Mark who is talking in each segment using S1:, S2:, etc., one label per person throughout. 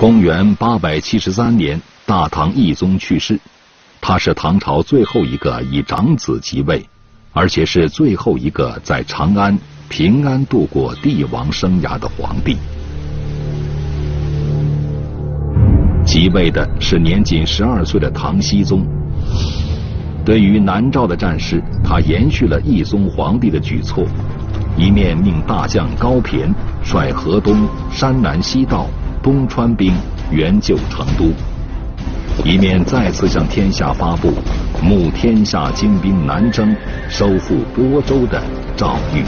S1: 公元八百七十三年，大唐懿宗去世，他是唐朝最后一个以长子即位，而且是最后一个在长安平安度过帝王生涯的皇帝。即位的是年仅十二岁的唐僖宗。对于南诏的战事，他延续了懿宗皇帝的举措，一面命大将高骈率河东、山南西道、东川兵援救成都，一面再次向天下发布“募天下精兵南征，收复播州”的诏谕。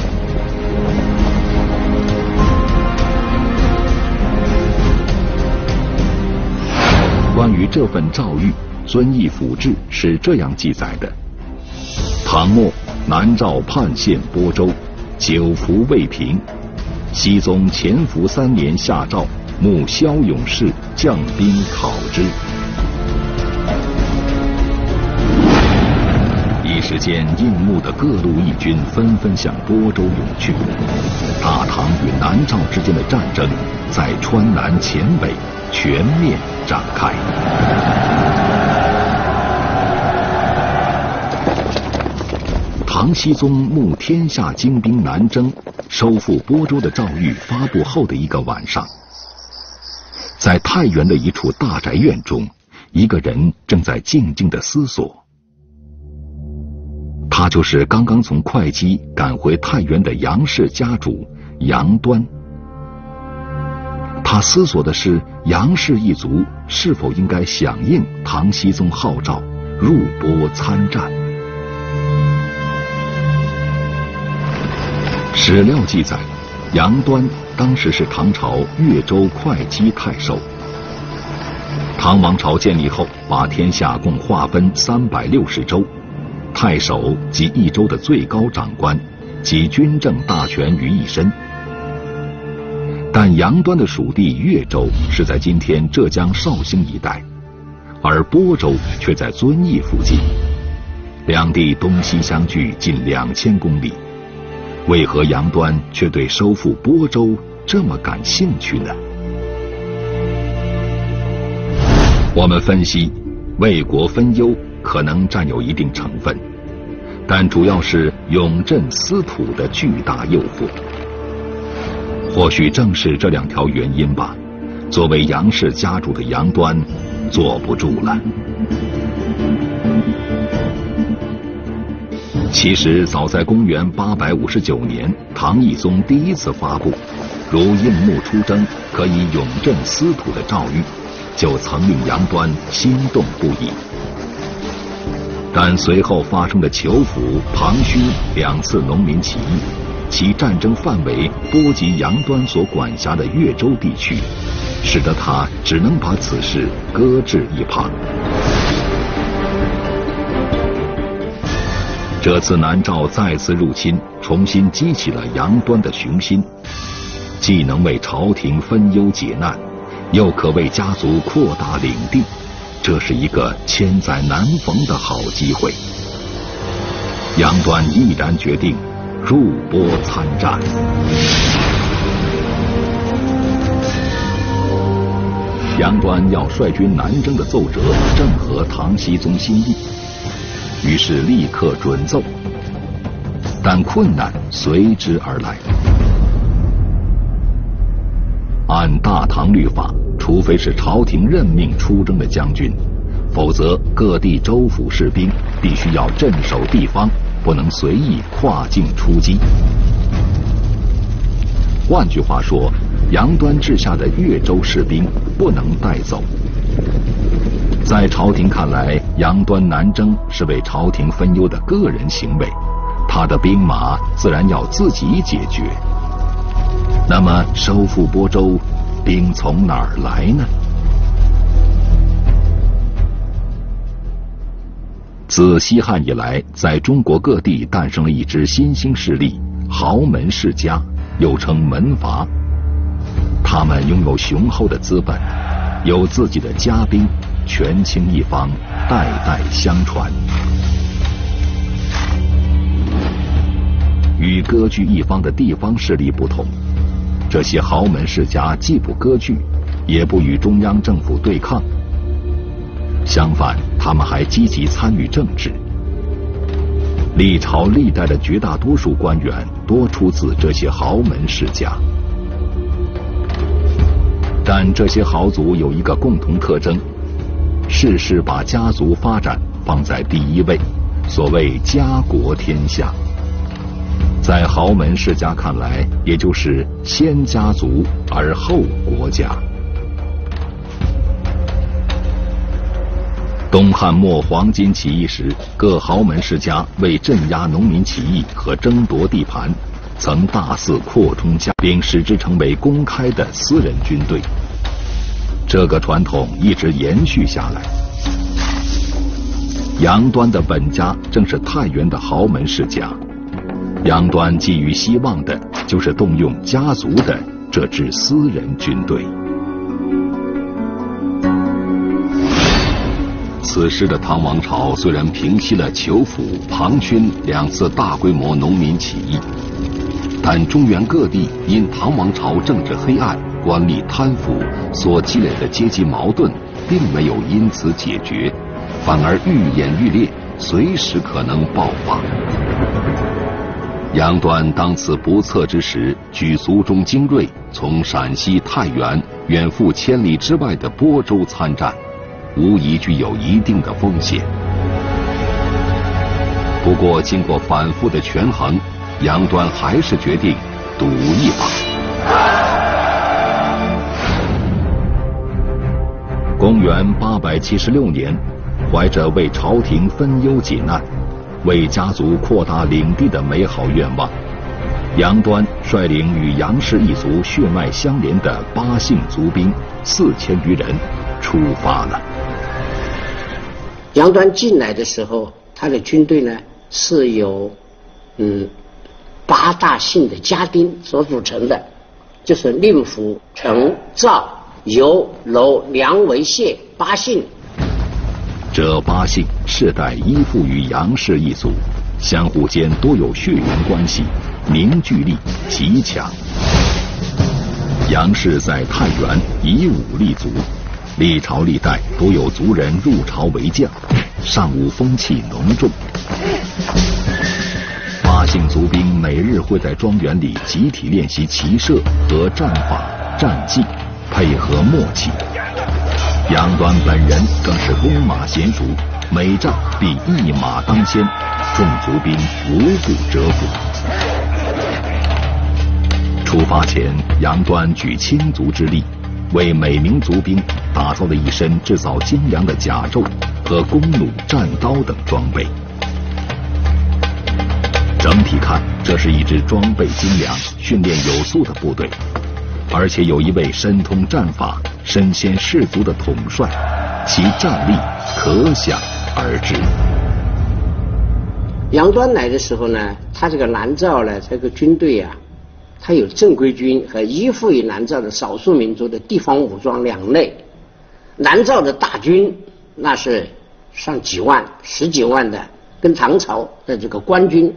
S1: 关于这份诏谕，《遵义府志》是这样记载的：唐末，南诏叛县播州，久服未平。熹宗潜伏三年，下诏，募骁勇士，将兵讨之。一时间，应募的各路义军纷纷向播州涌去。大唐与南诏之间的战争，在川南黔北。全面展开。唐僖宗募天下精兵南征，收复播州的诏谕发布后的一个晚上，在太原的一处大宅院中，一个人正在静静的思索。他就是刚刚从会稽赶回太原的杨氏家主杨端。他思索的是杨氏一族是否应该响应唐僖宗号召入波参战。史料记载，杨端当时是唐朝越州会稽太守。唐王朝建立后，把天下共划分三百六十州，太守即一州的最高长官，集军政大权于一身。但杨端的属地越州是在今天浙江绍兴一带，而播州却在遵义附近，两地东西相距近两千公里，为何杨端却对收复播州这么感兴趣呢？我们分析，为国分忧可能占有一定成分，但主要是永镇司土的巨大诱惑。或许正是这两条原因吧，作为杨氏家主的杨端坐不住了。其实早在公元八百五十九年，唐懿宗第一次发布如应募出征可以永镇司土的诏谕，就曾令杨端心动不已。但随后发生的裘府、庞勋两次农民起义。其战争范围波及杨端所管辖的越州地区，使得他只能把此事搁置一旁。这次南诏再次入侵，重新激起了杨端的雄心，既能为朝廷分忧解难，又可为家族扩大领地，这是一个千载难逢的好机会。杨端毅然决定。入波参战。杨端要率军南征的奏折正合唐僖宗心意，于是立刻准奏。但困难随之而来。按大唐律法，除非是朝廷任命出征的将军，否则各地州府士兵必须要镇守地方。不能随意跨境出击。换句话说，杨端治下的越州士兵不能带走。在朝廷看来，杨端南征是为朝廷分忧的个人行为，他的兵马自然要自己解决。那么，收复播州，兵从哪儿来呢？自西汉以来，在中国各地诞生了一支新兴势力——豪门世家，又称门阀。他们拥有雄厚的资本，有自己的家兵，权倾一方，代代相传。与割据一方的地方势力不同，这些豪门世家既不割据，也不与中央政府对抗。相反，他们还积极参与政治。历朝历代的绝大多数官员多出自这些豪门世家，但这些豪族有一个共同特征：事事把家族发展放在第一位。所谓家国天下，在豪门世家看来，也就是先家族而后国家。东汉末黄巾起义时，各豪门世家为镇压农民起义和争夺地盘，曾大肆扩充家，并使之成为公开的私人军队。这个传统一直延续下来。杨端的本家正是太原的豪门世家，杨端寄予希望的就是动用家族的这支私人军队。此时的唐王朝虽然平息了裘府、庞勋两次大规模农民起义，但中原各地因唐王朝政治黑暗、官吏贪腐所积累的阶级矛盾，并没有因此解决，反而愈演愈烈，随时可能爆发。杨端当此不测之时，举族中精锐，从陕西太原远赴千里之外的播州参战。无疑具有一定的风险。不过，经过反复的权衡，杨端还是决定赌一把。公元八百七十六年，怀着为朝廷分忧解难、为家族扩大领地的美好愿望，杨端率领与杨氏一族血脉相连的八姓族兵四千余人出发了。
S2: 杨端进来的时候，他的军队呢是由嗯八大姓的家丁所组成的，就是令符、陈、赵、由、楼、梁、韦、谢八姓。
S1: 这八姓世代依附于杨氏一族，相互间多有血缘关系，凝聚力极强。杨氏在太原以武立足。历朝历代都有族人入朝为将，尚武风气浓重。八姓族兵每日会在庄园里集体练习骑射和战法战技，配合默契。杨端本人更是弓马娴熟，每战必一马当先，众族兵无不折服。出发前，杨端举亲族之力。为每名族兵打造了一身制造精良的甲胄和弓弩、战刀等装备。整体看，这是一支装备精良、训练有素的部队，而且有一位深通战法、身先士卒的统帅，其战力可想而知。
S2: 杨端来的时候呢，他这个南诏呢，这个军队啊。它有正规军和依附于南诏的少数民族的地方武装两类。南诏的大军那是上几万、十几万的，跟唐朝的这个官军，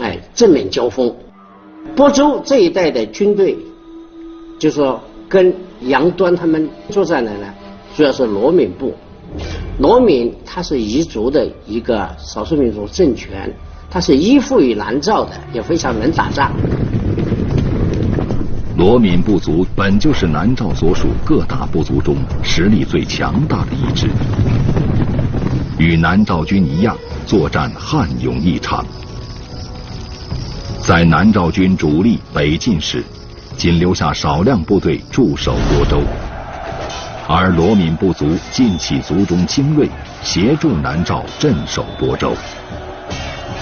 S2: 哎，正面交锋。播州这一带的军队，就说跟杨端他们作战的呢，主要是罗敏部。罗敏他是彝族的一个少数民族政权，他是依附于南诏的，也非常能打仗。
S1: 罗敏部族本就是南诏所属各大部族中实力最强大的一支，与南诏军一样，作战悍勇异常。在南诏军主力北进时，仅留下少量部队驻守亳州，而罗敏部族尽起族中精锐，协助南诏镇守亳州。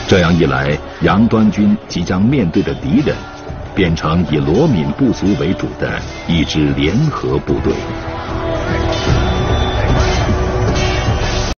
S1: 这样一来，杨端军即将面对的敌人。变成以罗敏部族为主的一支联合部队。